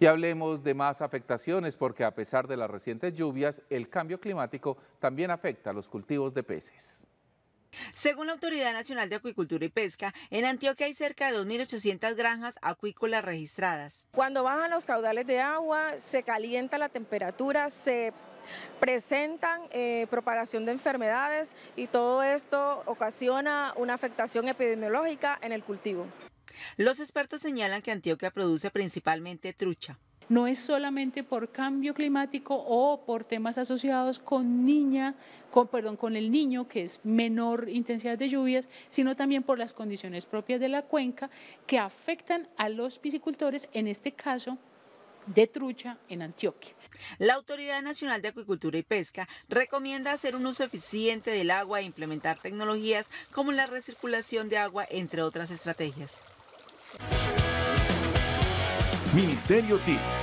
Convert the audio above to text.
Y hablemos de más afectaciones porque a pesar de las recientes lluvias, el cambio climático también afecta a los cultivos de peces. Según la Autoridad Nacional de Acuicultura y Pesca, en Antioquia hay cerca de 2.800 granjas acuícolas registradas. Cuando bajan los caudales de agua, se calienta la temperatura, se presentan eh, propagación de enfermedades y todo esto ocasiona una afectación epidemiológica en el cultivo. Los expertos señalan que Antioquia produce principalmente trucha. No es solamente por cambio climático o por temas asociados con niña, con, perdón, con el niño, que es menor intensidad de lluvias, sino también por las condiciones propias de la cuenca que afectan a los piscicultores, en este caso de trucha en Antioquia. La Autoridad Nacional de Acuicultura y Pesca recomienda hacer un uso eficiente del agua e implementar tecnologías como la recirculación de agua, entre otras estrategias. Ministerio TIC